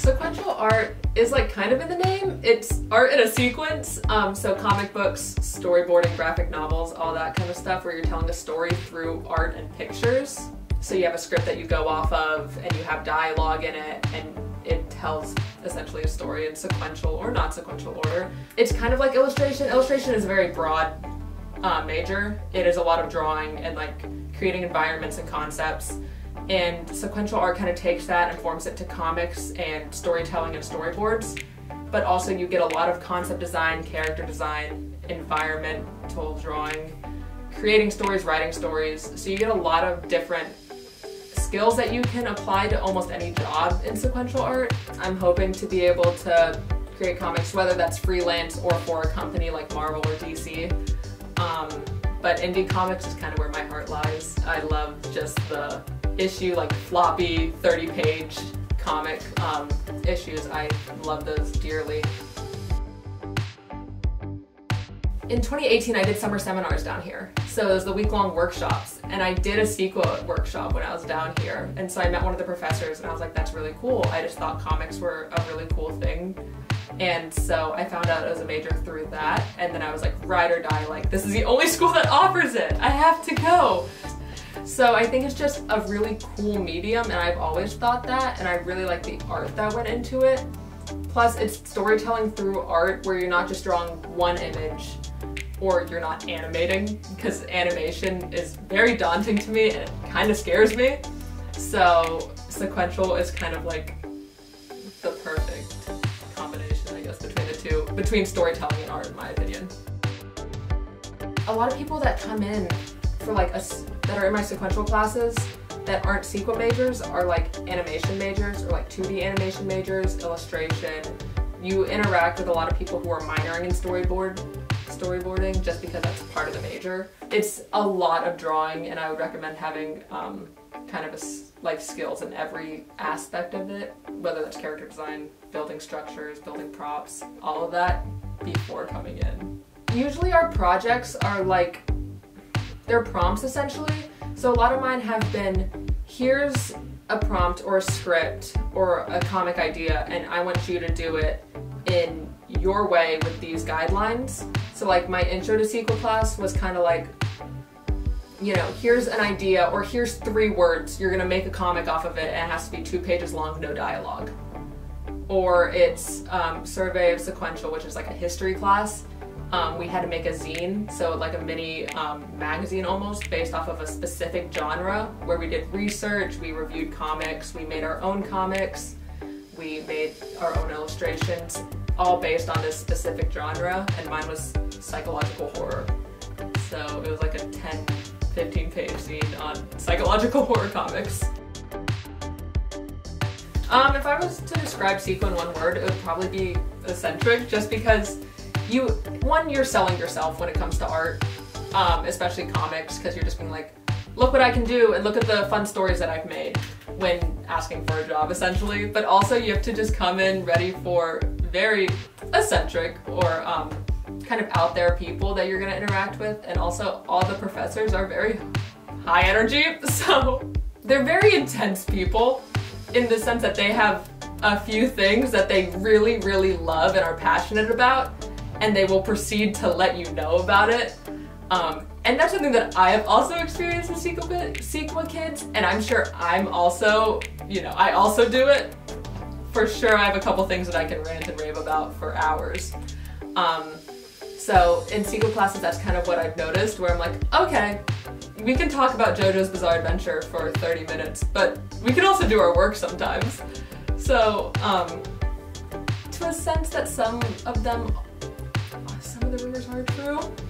Sequential art is like kind of in the name. It's art in a sequence. Um, so comic books, storyboarding, graphic novels, all that kind of stuff where you're telling a story through art and pictures. So you have a script that you go off of and you have dialogue in it and it tells essentially a story in sequential or not sequential order. It's kind of like illustration. Illustration is a very broad uh, major. It is a lot of drawing and like creating environments and concepts. And sequential art kind of takes that and forms it to comics and storytelling and storyboards. But also you get a lot of concept design, character design, environmental drawing, creating stories, writing stories. So you get a lot of different skills that you can apply to almost any job in sequential art. I'm hoping to be able to create comics, whether that's freelance or for a company like Marvel or DC. Um, but indie comics is kind of where my heart lies. I love just the issue, like floppy 30 page comic um, issues. I love those dearly. In 2018, I did summer seminars down here. So it was the week-long workshops, and I did a SEQA workshop when I was down here. And so I met one of the professors, and I was like, that's really cool. I just thought comics were a really cool thing. And so I found out it was a major through that, and then I was like, ride or die, like, this is the only school that offers it. I have to go. So I think it's just a really cool medium, and I've always thought that, and I really like the art that went into it. Plus, it's storytelling through art where you're not just drawing one image or you're not animating because animation is very daunting to me and it kind of scares me. So sequential is kind of like the perfect combination, I guess, between the two, between storytelling and art, in my opinion. A lot of people that come in for like a, that are in my sequential classes that aren't SEQA majors are like animation majors or like 2D animation majors, illustration. You interact with a lot of people who are minoring in storyboard storyboarding just because that's part of the major. It's a lot of drawing and I would recommend having um, kind of a, like skills in every aspect of it, whether that's character design, building structures, building props, all of that before coming in. Usually our projects are like, they're prompts essentially. So a lot of mine have been, here's a prompt or a script or a comic idea and I want you to do it in your way with these guidelines. So like my intro to SEQA class was kind of like, you know, here's an idea or here's three words. You're gonna make a comic off of it and it has to be two pages long, no dialogue. Or it's um, Survey of Sequential, which is like a history class. Um, we had to make a zine, so like a mini um, magazine almost, based off of a specific genre, where we did research, we reviewed comics, we made our own comics, we made our own illustrations, all based on this specific genre, and mine was psychological horror. So it was like a 10, 15 page zine on psychological horror comics. Um, if I was to describe SEQA in one word, it would probably be eccentric, just because you, one, you're selling yourself when it comes to art, um, especially comics, because you're just being like, look what I can do and look at the fun stories that I've made when asking for a job, essentially. But also you have to just come in ready for very eccentric or um, kind of out there people that you're gonna interact with. And also all the professors are very high energy. So they're very intense people in the sense that they have a few things that they really, really love and are passionate about. And they will proceed to let you know about it. Um, and that's something that I have also experienced with Sequel, SEQA kids, and I'm sure I'm also, you know, I also do it for sure I have a couple things that I can rant and rave about for hours. Um, so in sequel classes, that's kind of what I've noticed, where I'm like, okay, we can talk about JoJo's Bizarre Adventure for 30 minutes, but we can also do our work sometimes. So, um, to a sense that some of them, some of the rumors are true,